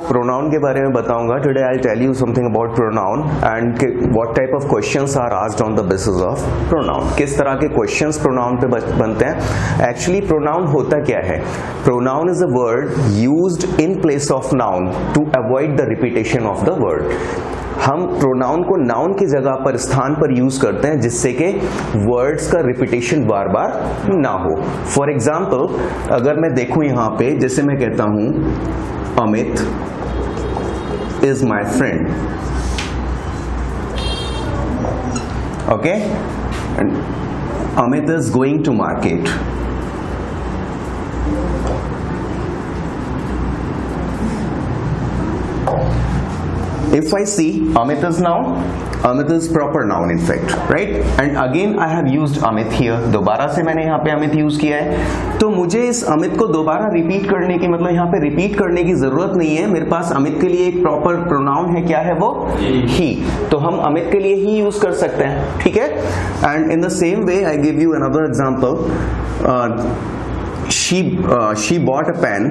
Pronoun के बारे में बताऊँगा। Today I tell you something about pronoun and what type of questions are asked on the basis of pronoun किस तरह के क्वेश्चंस प्रोनाउन पे बनते हैं? एक्चुअली प्रोनाउन होता क्या है? Pronoun is a word used in place of noun to avoid the repetition of the word हम प्रोनाउन को नाउन की जगह पर स्थान पर यूज़ करते हैं जिससे कि वर्ड्स का रिपीटेशन बार बार ना हो। फॉर एग्ज़ाम्पल अगर मैं देखूँ यहाँ पे, जैसे मैं कहता हूँ Amit is my friend. Okay? And Amit is going to market. If I see Amit is now Amit is proper noun in fact right? And again I have used Amit here. दोबारा से मैंने यहाँ पे Amit use किया है। तो मुझे इस अमित को दोबारा रिपीट करने की मतलब यहाँ पे रिपीट करने की ज़रूरत नहीं है। मेरे पास अमित के लिए एक प्रॉपर प्रोनाउन है। क्या है वो? ही तो हम अमित के लिए ही यूज़ कर सकते हैं। ठीक है? And in the same way I give you another example she she bought a pen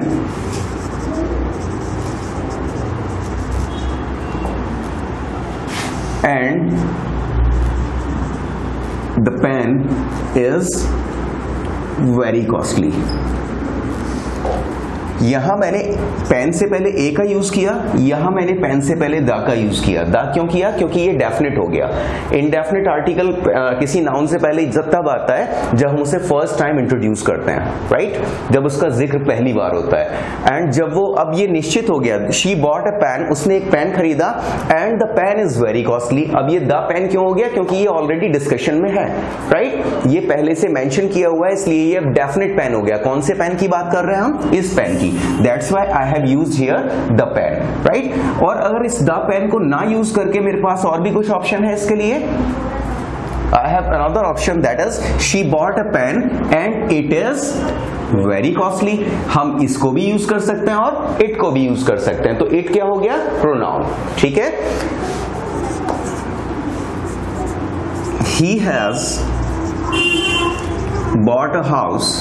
and the pen is very costly यहाँ मैंने पेन से पहले ए का यूज़ किया, यहाँ मैंने पेन से पहले दा का यूज़ किया। दा क्यों किया? क्योंकि ये डेफिनेट हो गया। इनडेफिनेट आर्टिकल किसी नाउन से पहले इज़्ज़त तब आता है, जब हम उसे फ़र्स्ट टाइम इंट्रोड्यूस करते हैं राइट जब उसका ज़िक्र पहली बार होता है। एंड जब वो, अब ये निश्चित हो गया। शी बॉट अ पेन उसने एक पेन खरीदा and the pen is very costly अब ये द पेन क्यों हो गया? क्योंकि ये ऑलरेडी डिस्कशन में है राइट ये पहले से मेंशन किया हुआ है, इसलिए ये डेफिनेट पेन हो गया। कौन से पेन की बात कर रहे हैं हम? इस पेन की। की that's why I have use here the pen right और अगर इस द पेन को ना यूज़ करके मेरे पास और भी कुछ ऑप्शन है इसके लिए? I have another option that is, she bought a pen and it is very costly. हम इसको भी यूज़ कर सकते हैं और इट को भी यूज़ कर सकते हैं। तो इट क्या हो गया? प्रोनाउन ठीक है? He has bought a house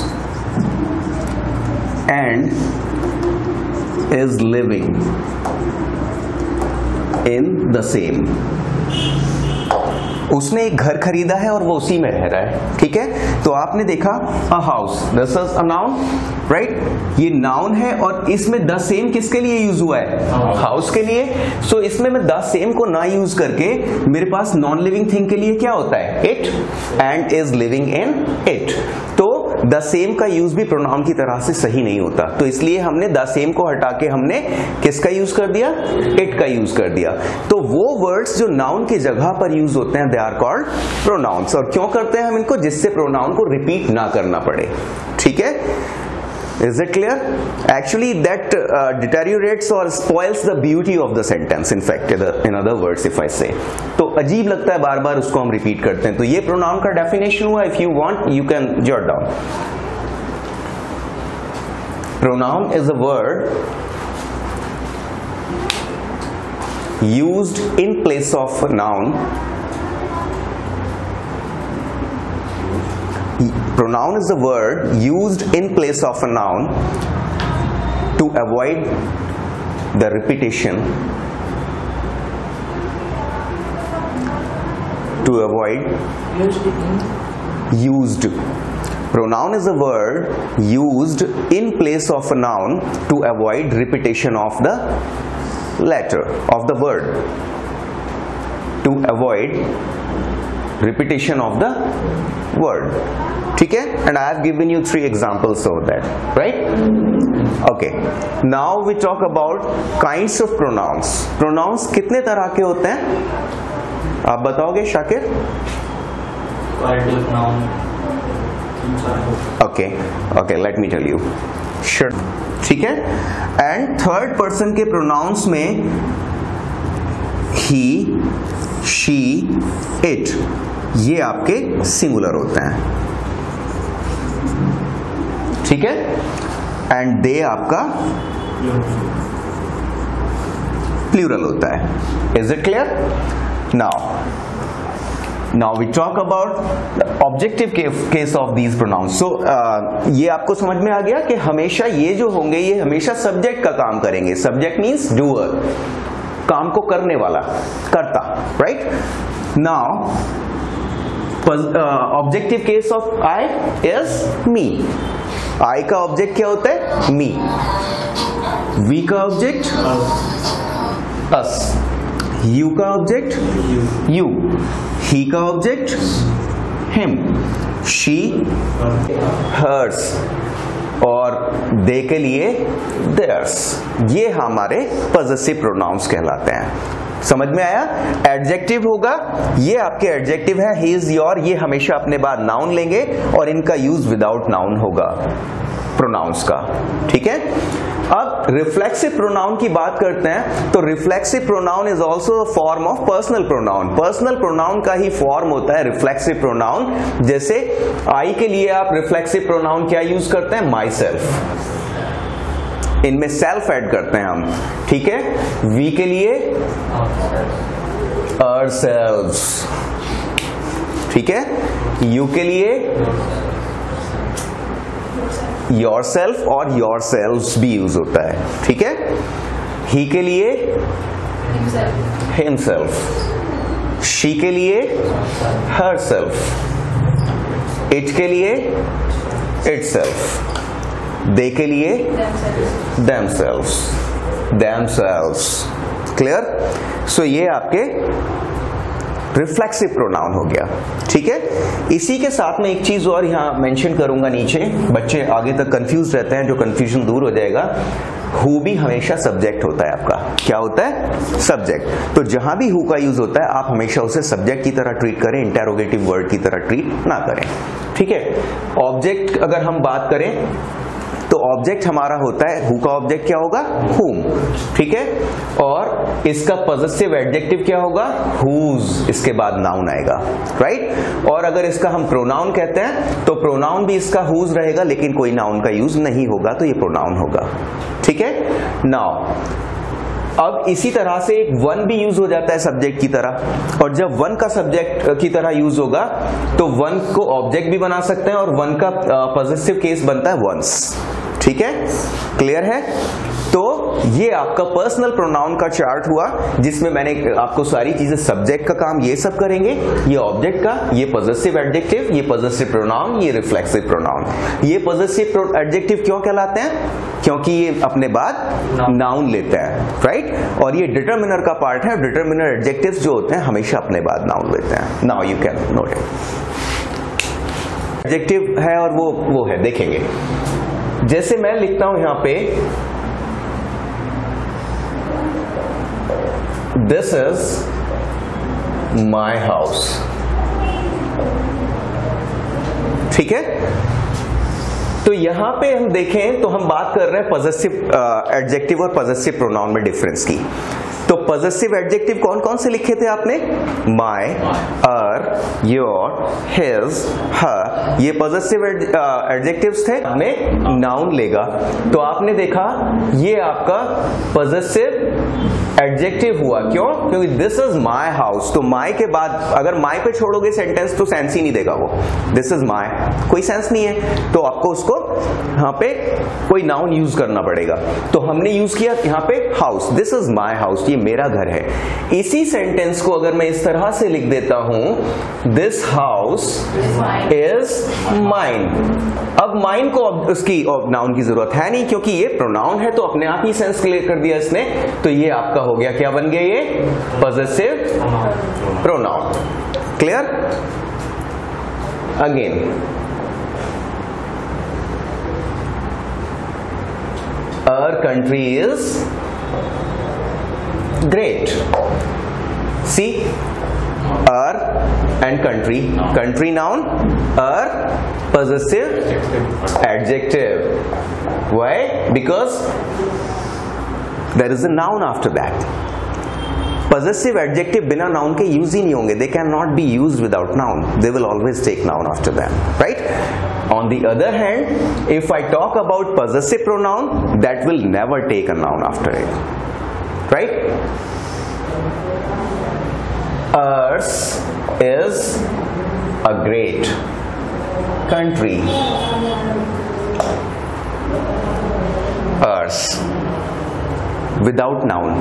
and is living in the same. उसने एक घर खरीदा है और वो उसी में रह रहा है, ठीक है? तो आपने देखा a house this is a noun right ये नाउन है और इसमें द सेम किसके लिए यूज़ हुआ है? हाउस के लिए। सो so, इसमें मैं द सेम को ना यूज़ करके, मेरे पास नॉन लिविंग थिंग के लिए क्या होता है? It and is living in it तो द सेम का यूज़ भी प्रोनाउन की तरह से सही नहीं होता। तो इसलिए हमने द सेम को हटा के हमने किसका यूज़ कर दिया? इट का यूज़ कर दिया। तो वो वर्ड्स जो नाउन की जगह पर यूज़ होते हैं दे आर कॉल्ड प्रोनाउंस और क्यों करते हैं हम इनको? जिससे प्रोनाउन को रिपीट ना करना पड़े। ठीक है? Is it clear? Actually, that uh, deteriorates or spoils the beauty of the sentence. In fact, in other words, if I say, अजीब लगता है बार बार उसको हम रिपीट करते हैं। तो ये प्रोनाउन का डेफिनेशन हुआ if you want you can jot down pronoun is a word use in place of noun pronoun is a word use in place of a noun to avoid the repetition to avoid used pronoun is a word used in place of a noun to avoid repetition of the letter of the word to avoid repetition of the word ठीक है and I have given you three examples of that right okay now we talk about kinds of pronouns pronouns कितने तरह के होते हैं आप बताओगे Shakir? Okay okay let me tell you sure. ठीक है? एंड थर्ड पर्सन के प्रोनाउंस में ही शी इट ये आपके सिंगुलर होते हैं। ठीक है? एंड दे आपका प्लूरल होता है। Is it clear now we talk about the objective case of these pronouns. So uh, ये आपको समझ में आ गया कि हमेशा ये जो होंगे ये हमेशा सब्जेक्ट का काम करेंगे। सब्जेक्ट मीन्स डूअर काम को करने वाला करता right now objective case of I is me I का ऑब्जेक्ट क्या होता है? मी वी का ऑब्जेक्ट अस यू का ऑब्जेक्ट यू ही का ऑब्जेक्ट हिम शी हर्स और दे के लिए देयर्स ये हमारे पॉजिटिव प्रोनाउंस कहलाते हैं। समझ में आया? एडजेक्टिव होगा। ये आपके एडजेक्टिव है। ही इज़ योर ये हमेशा अपने बाद नाउन लेंगे और इनका यूज़ विदाउट नाउन होगा। प्रोनाउंस का। ठीक है? अब रिफ्लेक्सिव प्रोनाउन की बात करते हैं तो reflexive pronoun is also form of personal pronoun personal pronoun का ही फॉर्म होता है रिफ्लेक्सिव प्रोनाउन जैसे आई के लिए आप रिफ्लेक्सिव प्रोनाउन क्या यूज़ करते हैं? माई सेल्फ इनमें सेल्फ ऐड करते हैं हम. ठीक है? वी के लिए अर ठीक है? यू के लिए योर सेल्फ और योर सेल्फ भी यूज़ होता है, ठीक है? ही के लिए हिमसेल्फ शी के लिए हर सेल्फ इट के लिए इट सेल्फ दे के लिए them self them self clear so ये आपके रिफ्लेक्सिव प्रोनाउन हो गया। ठीक है? इसी के साथ में एक चीज़ और यहाँ मेंशन करूँगा नीचे। बच्चे आगे तक कंफ्यूज रहते हैं, जो कंफ्यूजन दूर हो जाएगा। हु भी हमेशा सब्जेक्ट होता है आपका। क्या होता है? सब्जेक्ट तो जहाँ भी हु का यूज़ होता है, आप हमेशा उसे सब्जेक्ट की तरह ट्रीट करें इंटेरोगेटिव वर्ड की तरह ट्रीट ना करें। ठीक है? ऑब्जेक्ट अगर हम बात करें तो ऑब्जेक्ट हमारा होता है हु का ऑब्जेक्ट क्या होगा? हुम ठीक है? और इसका पॉजिटिव एडजेक्टिव क्या होगा? हुज इसके बाद नाउन आएगा राइट और अगर इसका हम प्रोनाउन कहते हैं तो प्रोनाउन भी इसका हुज रहेगा, लेकिन कोई नाउन का यूज़ नहीं होगा तो ये प्रोनाउन होगा, ठीक है? नाउ अब इसी तरह से एक वन भी यूज़ हो जाता है सब्जेक्ट की तरह, और जब वन का सब्जेक्ट की तरह यूज़ होगा तो वन को ऑब्जेक्ट भी बना सकते हैं, और वन का पॉजिटिव केस बनता है वंस ठीक है? क्लियर है? तो ये आपका पर्सनल प्रोनाउन का चार्ट हुआ जिसमें मैंने आपको सारी चीज़ें सब्जेक्ट का काम ये सब करेंगे ये ऑब्जेक्ट का ये पॉजिटिव एडजेक्टिव ये पॉजिटिव प्रोनाउन ये रिफ्लेक्सिव प्रोनाउन ये पॉजिटिव एडजेक्टिव क्यों कहलाते हैं? क्योंकि ये अपने बाद नाउन लेते हैं राइट और ये डिटर्मिनर का पार्ट है डिटर्मिनर एडजेक्टिव जो होते हैं हमेशा अपने बाद नाउन लेते हैं. Now you can note adjective है और वो वो है देखेंगे. जैसे मैं लिखता हूँ यहाँ पे दिस इज़ माई हाउस ठीक है? तो यहाँ पे हम देखें तो हम बात कर रहे हैं पॉजिटिव एडजेक्टिव और पॉजिटिव प्रोनाउन में डिफरेंस की। तो पॉजिटिव एडजेक्टिव कौन कौन से लिखे थे आपने? माई अर योर हिज हर ये पॉजिटिव एडजेक्टिव्स थे, हमें नाउन लेगा। तो आपने देखा, ये आपका पॉजिटिव एडजेक्टिव हुआ। क्यों? क्योंकि दिस इज़ माई हाउस तो माई के बाद, अगर माई पे छोड़ोगे सेंटेंस तो सेंस ही नहीं देगा वो। दिस इज़ माई कोई सेंस नहीं है। तो आपको उसको यहाँ पे कोई नाउन यूज़ करना पड़ेगा। तो हमने यूज़ किया यहाँ पे house this is my house ये मेरा घर है। इसी सेंटेंस को अगर मैं इस तरह से लिख देता हूँ दिस हाउस इज़ माइन अब माइन को अब उसकी नाउन की ज़रूरत है नहीं, क्योंकि ये प्रोनाउन है तो अपने आप ही सेंस क्लियर कर दिया इसने। तो ये आपका हो गया क्या बन गया ये? Positive pronoun clear again our country is great see our and country country noun our positive adjective why because There is a noun after that positive adjective बिना नाउन के यूज ही नहीं होंगे they can not be use without noun they will always take noun after that right on the other hand if I talk about positive pronoun that will never take a noun after it right Earth is a great country. Earth without noun.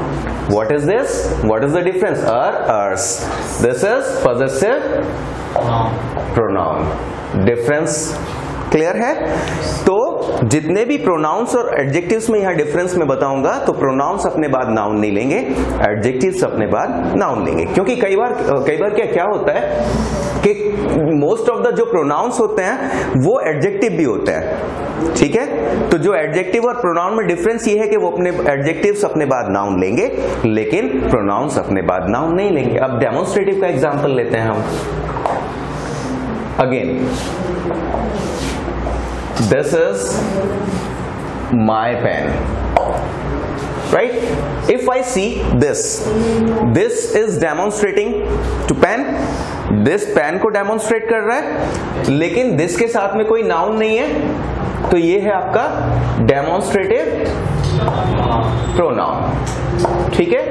What is this? What is the difference? Er, Earth. This is possessive pronoun. Difference clear है तो जितने भी pronounce और adjectives में यहाँ difference में बताऊँगा तो प्रोनाउंस अपने बाद नाउन नहीं लेंगे एडजेक्टिव्स अपने बाद नाउन लेंगे क्योंकि कई बार कई बार क्या क्या होता है कि मोस्ट ऑफ़ द जो प्रोनाउंस होते हैं वो एडजेक्टिव भी होते हैं ठीक है? तो जो एडजेक्टिव और प्रोनाउन में डिफरेंस ये है कि वो अपने एडजेक्टिव्स अपने बाद नाउन लेंगे, लेकिन प्रोनाउंस अपने बाद नाउन नहीं लेंगे। अब डेमोन्स्ट्रेटिव का एग्ज़ाम्पल लेते हैं हम। Again this is my pen, right? If i see this this is demonstrating to pen, this pen को demonstrate कर रहा है, लेकिन this के साथ में कोई noun नहीं है तो ये है आपका डेमोन्स्ट्रेटिव प्रोनाउन ठीक है?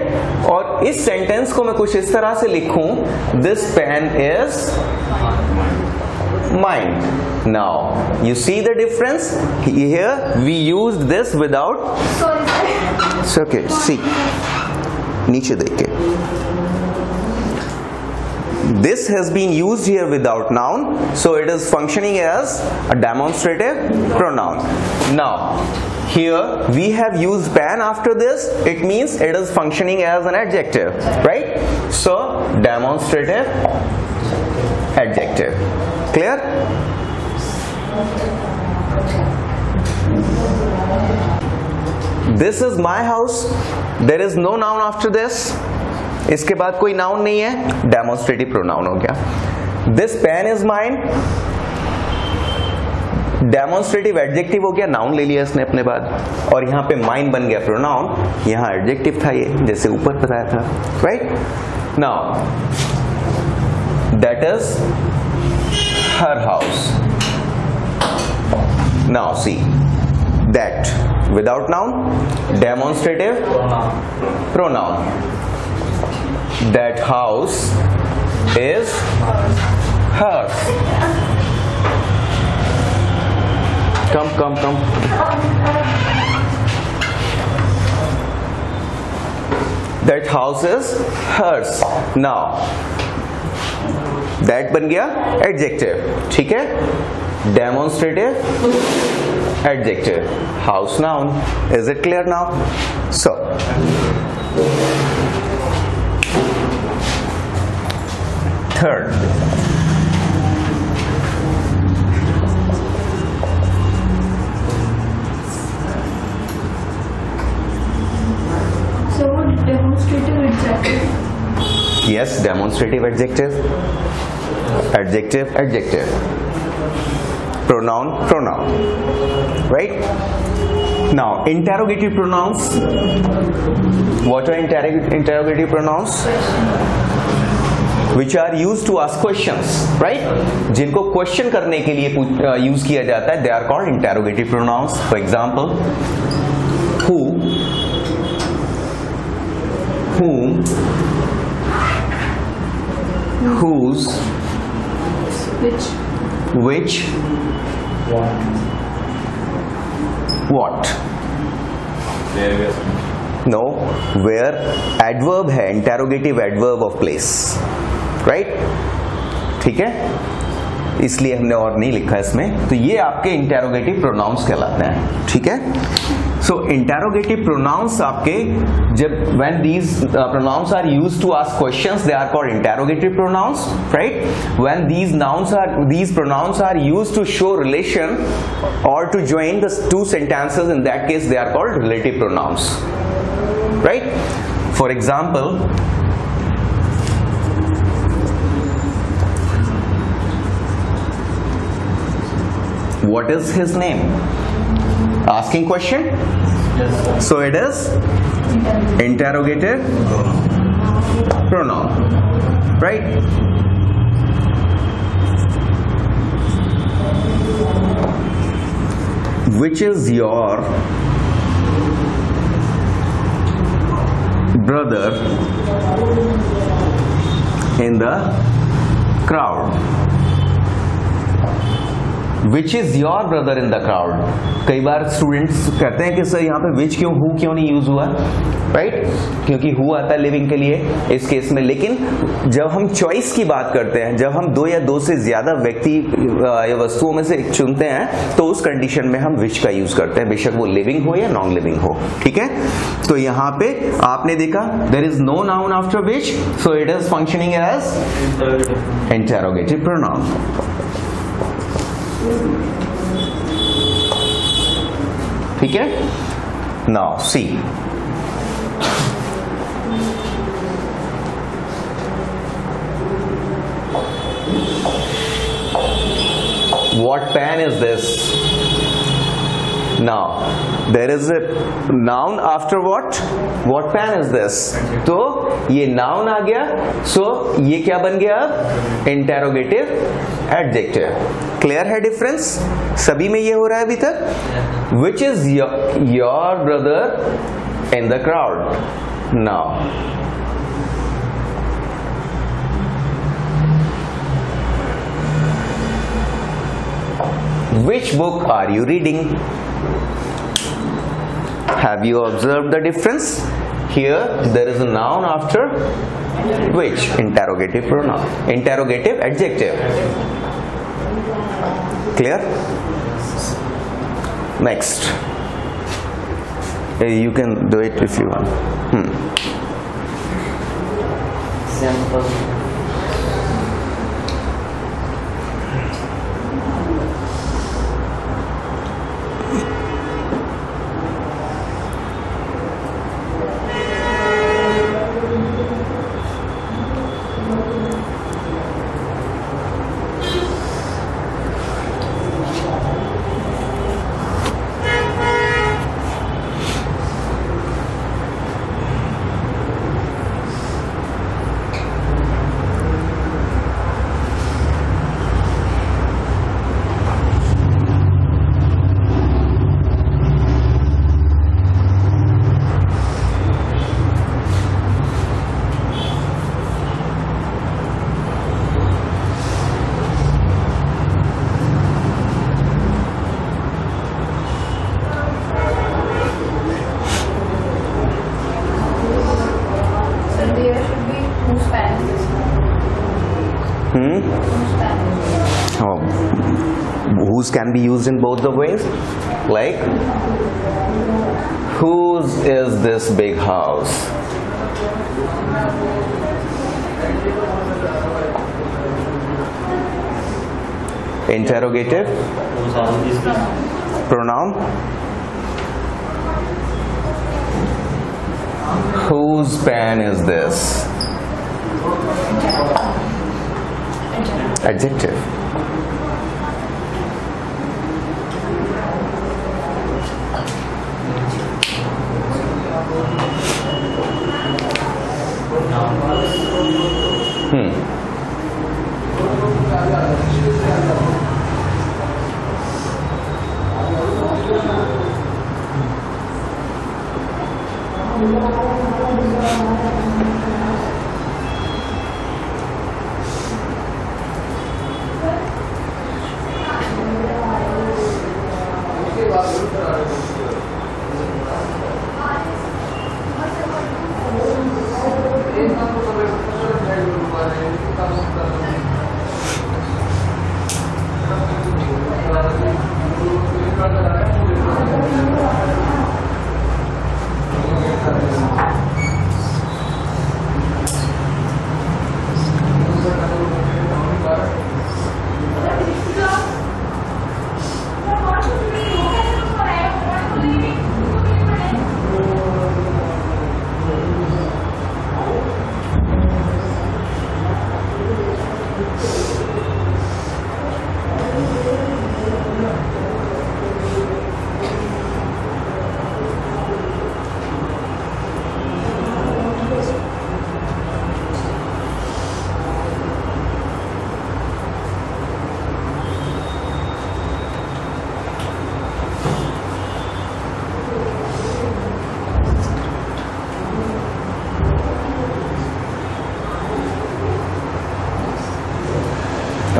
और इस सेंटेंस को मैं कुछ इस तरह से लिखूं this pen is mine now you see the difference we use this without see नीचे देख this has been used here without noun so it is functioning as a demonstrative pronoun. Now here we have used pan after this. It means it is functioning as an adjective right? So demonstrative adjective. Clear? This is my house. There is no noun after this इसके बाद कोई noun नहीं है demonstrative pronoun हो गया। This pen is mine demonstrative adjective हो गया noun ले लिया इसने अपने बाद। और यहाँ पे माइन बन गया प्रोनाउन यहाँ एडजेक्टिव था ये जैसे ऊपर बताया था। Right now that is her house now see that without noun, demonstrative pronoun. That house is hers. Come, come, come. That house is hers. Now, that बन गया एडजेक्टिव ठीक है demonstrative adjective house noun is it clear now so Third, so demonstrative adjective. Yes, demonstrative adjective. Adjective, adjective. Pronoun, pronoun. Right? Now, interrogative pronouns. What are interrog interrogative pronouns? Which are used to ask questions right जिनको question करने के लिए use किया जाता है they are called interrogative pronouns for example who whom whose which which what no where adverb है interrogative adverb of place right? ठीक है? इसलिए हमने और नहीं लिखा इसमें। तो ये आपके इंटेरोगेटिव प्रोनाउंस कहलाते हैं। ठीक है? सो इंटेरोगेटिव प्रोनाउंस आपके, जब when these pronouns are used to ask questions they are called interrogative pronouns right when these nouns are these pronouns are used to show relation और to join the two sentences in that case they are called relative pronouns right for example what is his name? Asking question? Yes. so it is interrogative pronoun right? Which is your brother in the crowd which is your brother in the crowd कई बार students कहते हैं कि, sir, यहाँ पे विच क्यों who क्यों नहीं यूज़ हुआ? Right right? क्योंकि हु आता है लिविंग के लिए इस केस में। लेकिन जब हम चॉइस की बात करते हैं, जब हम दो या दो से ज़्यादा व्यक्ति या वस्तुओं में से चुनते हैं तो उस कंडीशन में हम विच का यूज़ करते हैं। बेशक वो लिविंग हो या नॉन लिविंग हो। ठीक है? तो यहाँ पे आपने देखा there is no noun after which so it is functioning as interrogative pronoun ठीक है now see what pen is this now there is a noun after what what pen is this तो ये नाउन आ गया। सो so, ये क्या बन गया? अब इंटेरोगेटिव एडजेक्टिव क्लियर है डिफरेंस सभी में ये हो रहा है अभी तक? Which is your brother in the crowd now Which book are you reading? Have you observed the difference? Here there is a noun after which? Interrogative pronoun. Interrogative adjective. Clear? Next. Uh, You can do it if you want. Hmm. Example. So there should be whose pen is this? Hmm? Whose pen is this? Oh. Whose can be used in both the ways? Like, whose is this big house? Interrogative pronoun. Whose pen is this? Adjective.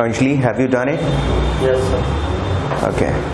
Anjali, have you done it? Yes, sir. Okay.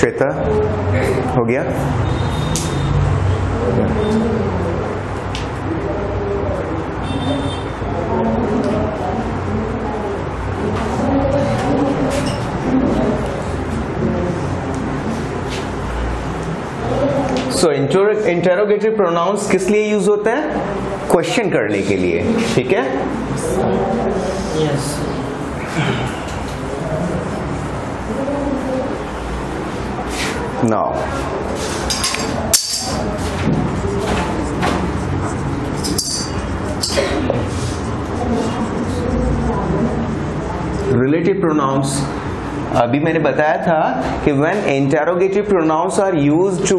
Shweta, हो गया? सो interrogative pronounce किस लिए use होता है? Question करने के लिए, ठीक है? Yes. Now, relative pronouns अभी मैंने बताया था कि when interrogative pronouns are used to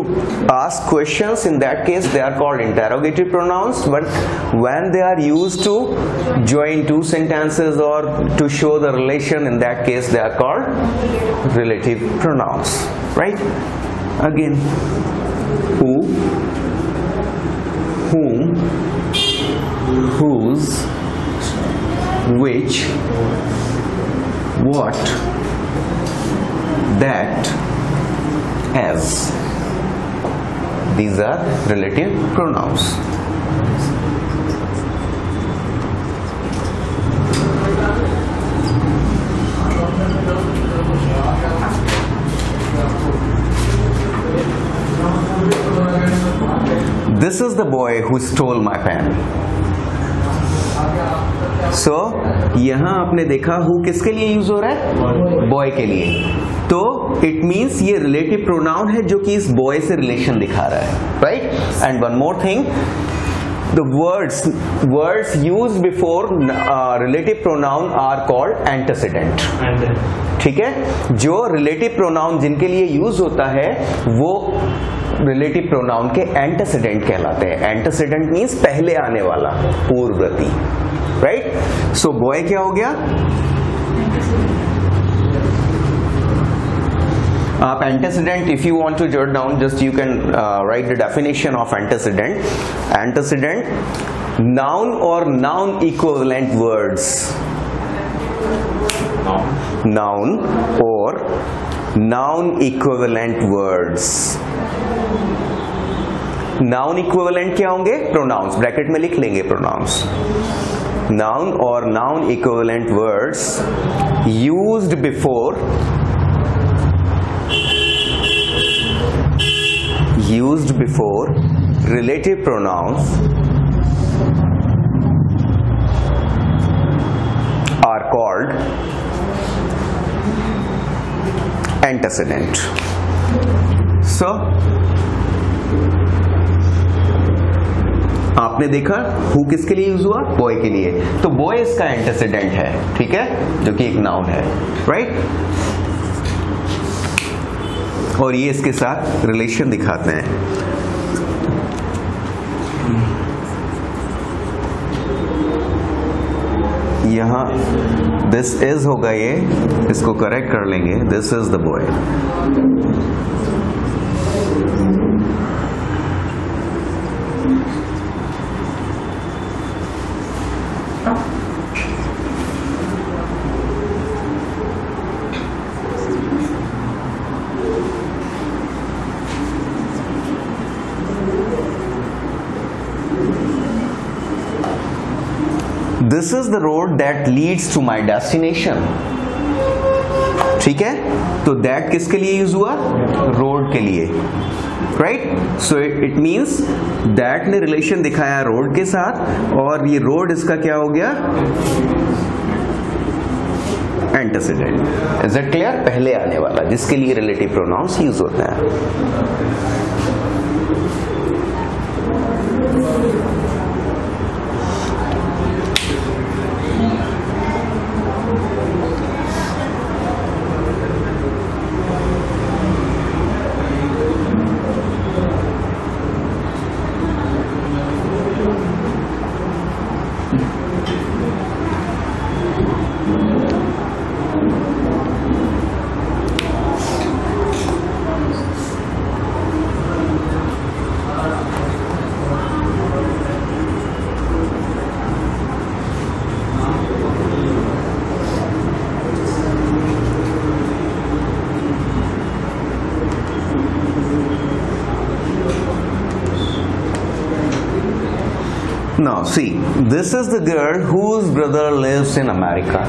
ask questions in that case they are called interrogative pronouns but when they are used to join two sentences or to show the relation in that case they are called relative pronouns right Again who whom whose which what that as. These are relative pronouns this is the boy who stole my pen. So यहाँ आपने देखा who किसके लिए use हो रहा है? Boy के लिए. तो इट मीन्स ये रिलेटिव प्रोनाउन है जो कि इस बॉय से रिलेशन दिखा रहा है. Right and one more thing the words words use before relative pronoun are called antecedent ठीक है? जो रिलेटिव प्रोनाउन जिनके लिए यूज़ होता है वो रिलेटिव प्रोनाउन के एंटेसिडेंट कहलाते हैं। एंटेसिडेंट मीन्स पहले आने वाला पूर्वती राइट सो बॉय क्या हो गया? आप antecedent if you want to jot down just you can write the definition of antecedent antecedent noun और नाउन इक्वलेंट वर्ड्स नाउन और noun equivalent words. Noun equivalent क्या होंगे? प्रोनाउंस ब्रैकेट में लिख लेंगे प्रोनाउंस नाउन और noun equivalent words used before used before relative pronouns are called antecedent. So, आपने देखा हु किसके लिए यूज़ हुआ? बॉय के लिए. तो बॉय इसका एंटेसिडेंट है, ठीक है? जो कि एक नाउन है राइट और ये इसके साथ रिलेशन दिखाते हैं. यहाँ दिस इज़ होगा ये इसको करेक्ट कर लेंगे। This is the boy this is the road that leads to my destination ठीक है? तो दैट किसके लिए यूज़ हुआ? रोड के लिए. Right so it means that ने रिलेशन दिखाया रोड के साथ और ये रोड इसका क्या हो गया? एंटेसिडेंट इज़ इट क्लियर पहले आने वाला, जिसके लिए रिलेटिव प्रोनाउंस यूज़ होता है। Now, see, this is the girl whose brother lives in America.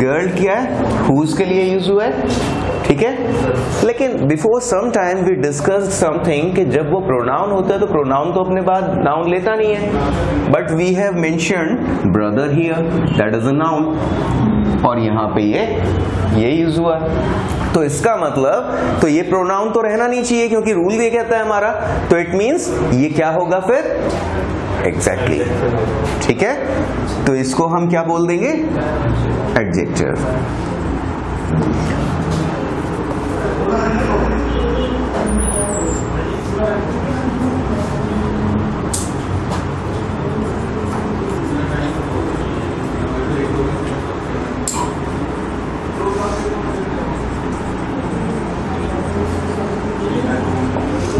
Girl क्या है? हुज के लिए यूज़ हुआ है? ठीक है? लेकिन before some time we discuss something कि जब वो प्रोनाउन होता है तो प्रोनाउन तो अपने बाद नाउन लेता नहीं है. But we have mention brother here that is a noun और यहाँ पे ये ये यूज़ हुआ। तो इसका मतलब तो ये प्रोनाउन तो रहना नहीं चाहिए क्योंकि रूल ये कहता है हमारा। तो इट मींस ये क्या होगा फिर? Exactly exactly. ठीक है? तो इसको हम क्या बोल देंगे? Adjective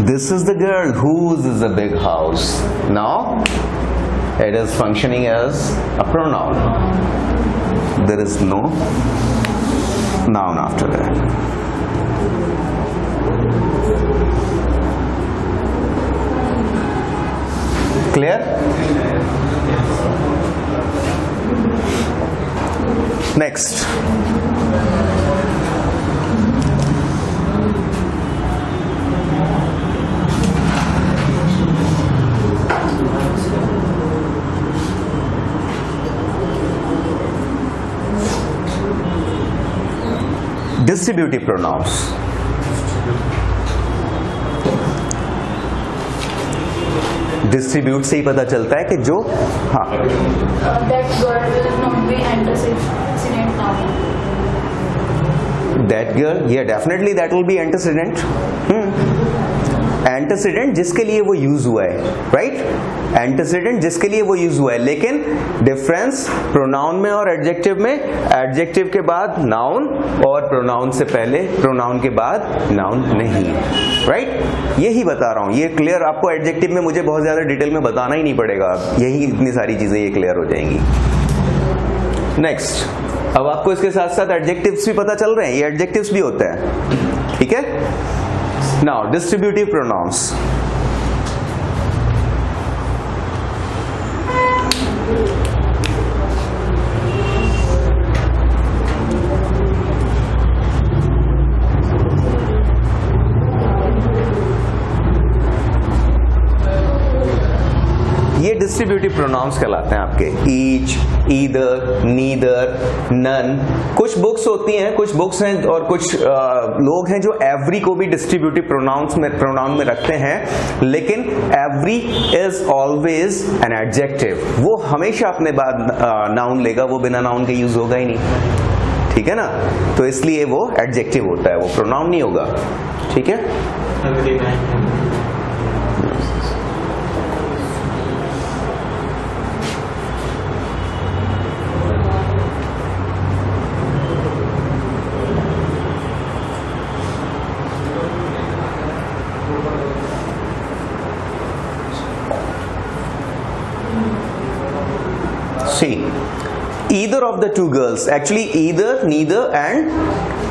This is the girl whose is a big house. Now it is functioning as a pronoun. There is no noun after that. Clear? Next. Distributive pronouns distribute से ही पता चलता है कि जो हाँ. दैट गर्ल या definitely that will be antecedent antecedent जिसके लिए वो यूज़ हुआ है राइट एंटीसीडेंट जिसके लिए वो यूज़ हुआ है। लेकिन डिफरेंस प्रोनाउन में और एडजेक्टिव में एडजेक्टिव के बाद नाउन और प्रोनाउन से पहले प्रोनाउन के बाद नाउन नहीं राइट यही बता रहा हूँ। ये क्लियर आपको एडजेक्टिव में मुझे बहुत ज़्यादा डिटेल में बताना ही नहीं पड़ेगा। यही इतनी सारी चीज़ें ये क्लियर हो जाएँगी। नेक्स्ट अब आपको इसके साथ साथ एडजेक्टिव्स भी पता चल रहे हैं। ये एडजेक्टिव्स भी होते हैं, ठीक है? Now distributive pronouns distributive pronouns कहलाते हैं आपके। ईच ईदर नीदर नन कुछ बुक्स होती हैं कुछ बुक्स हैं और कुछ आ, लोग हैं जो एवरी को भी डिस्ट्रीब्यूटिव प्रोनाउंस में प्रोनाउन में रखते हैं लेकिन every is always an adjective वो हमेशा अपने बाद नाउन लेगा वो बिना नाउन के यूज़ होगा ही नहीं। ठीक है ना? तो इसलिए वो एडजेक्टिव होता है वो प्रोनाउन नहीं होगा। ठीक है? See either of the two girls actually either neither and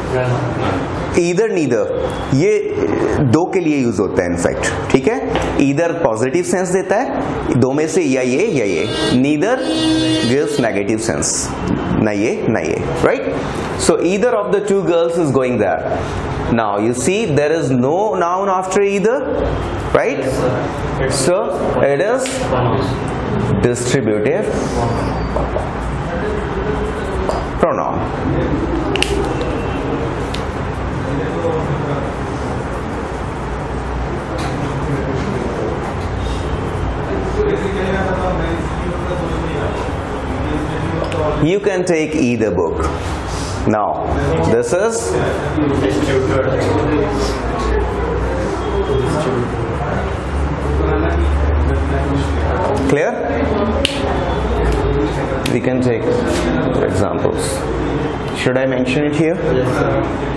either neither ये दो के लिए यूज़ होता है इनफैक्ट ठीक है ईदर पॉजिटिव सेंस देता है दो में से या ये या ये नीदर गिव्स नेगेटिव सेंस ना ये ना ये right so either of the two girls is going there now you see there is no noun after either right so it is distributive pronoun. You can take either book. Now this is clear? We can take examples. Should i mention it here Yes, sir.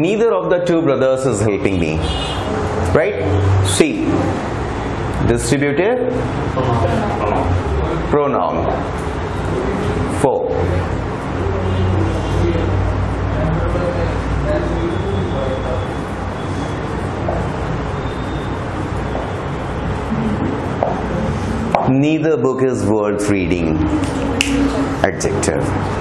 Neither of the two brothers is helping me. Right? See. Distributive. Pronoun. Four. Neither book is worth reading. Adjective